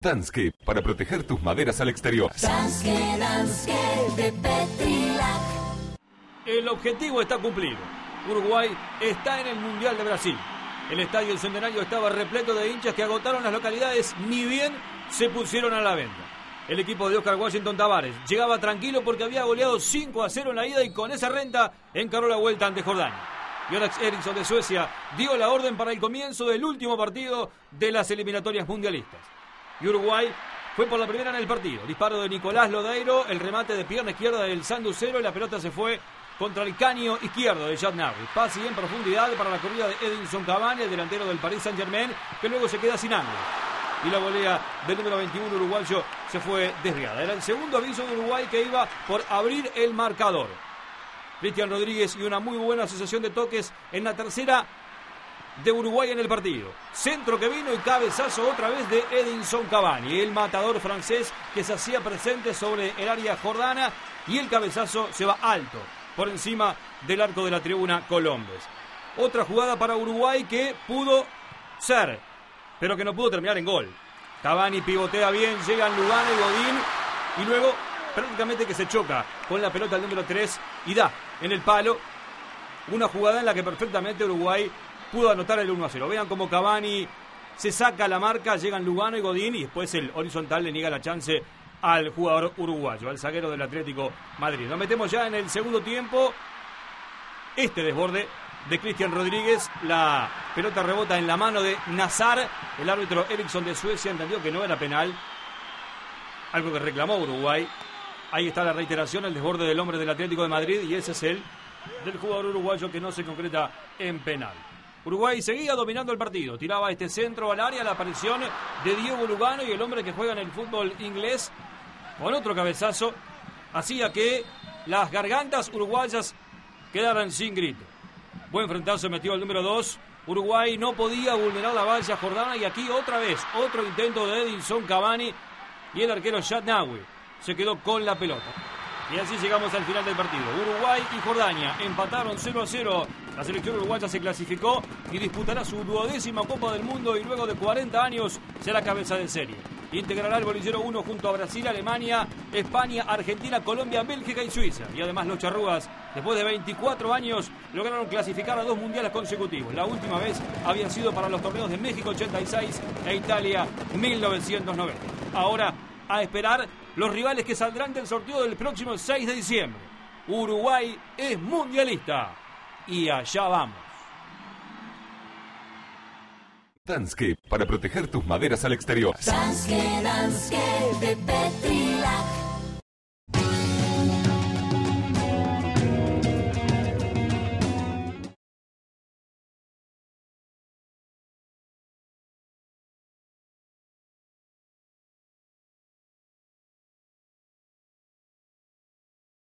Danske, para proteger tus maderas al exterior. Danske, Danske de Petrilac. El objetivo está cumplido. Uruguay está en el Mundial de Brasil. El estadio El Centenario estaba repleto de hinchas que agotaron las localidades ni bien se pusieron a la venta. El equipo de Oscar Washington Tavares llegaba tranquilo porque había goleado 5 a 0 en la ida y con esa renta encaró la vuelta ante Jordania. Jonas Eriksson de Suecia dio la orden para el comienzo del último partido de las eliminatorias mundialistas. Y Uruguay fue por la primera en el partido. Disparo de Nicolás Lodeiro, el remate de pierna izquierda del Sanducero y la pelota se fue contra el caño izquierdo de Jad Nawi. Pase en profundidad para la corrida de Edinson Cavani, el delantero del Paris Saint-Germain, que luego se queda sin ángulo. Y la volea del número 21 uruguayo se fue desviada. Era el segundo aviso de Uruguay que iba por abrir el marcador. Cristian Rodríguez y una muy buena asociación de toques en la tercera de Uruguay en el partido. Centro que vino y cabezazo otra vez de Edinson Cavani, el matador francés que se hacía presente sobre el área jordana y el cabezazo se va alto por encima del arco de la tribuna Colombes. Otra jugada para Uruguay que pudo ser, pero que no pudo terminar en gol. Cavani pivotea bien, llegan Lugano y Godín y luego prácticamente que se choca con la pelota al número 3 y da en el palo una jugada en la que perfectamente Uruguay pudo anotar el 1 a 0. Vean cómo Cavani se saca la marca, llegan Lugano y Godín y después el horizontal le niega la chance al jugador uruguayo, al zaguero del Atlético Madrid. Nos metemos ya en el segundo tiempo. Este desborde de Cristian Rodríguez, la pelota rebota en la mano de Nazar. El árbitro Eriksson de Suecia entendió que no era penal, algo que reclamó Uruguay. Ahí está la reiteración, el desborde del hombre del Atlético de Madrid y ese es el del jugador uruguayo que no se concreta en penal. Uruguay seguía dominando el partido, tiraba este centro al área, la aparición de Diego Lugano y el hombre que juega en el fútbol inglés con otro cabezazo hacía que las gargantas uruguayas quedaran sin grito. Buen frentazo metió el número 2. Uruguay no podía vulnerar la valla jordana y aquí otra vez otro intento de Edinson Cavani y el arquero Nawi se quedó con la pelota. Y así llegamos al final del partido. Uruguay y Jordania empataron 0 a 0. La selección uruguaya se clasificó y disputará su duodécima Copa del Mundo y luego de 40 años será cabeza de serie. Integrará el bolillero 1 junto a Brasil, Alemania, España, Argentina, Colombia, Bélgica y Suiza. Y además los charrúas, después de 24 años, lograron clasificar a dos mundiales consecutivos. La última vez había sido para los torneos de México 86 e Italia 1990. Ahora a esperar los rivales que saldrán del sorteo del próximo 6 de diciembre. Uruguay es mundialista y allá vamos. Danske, para proteger tus maderas al exterior. Danske, Danske de Petrilac.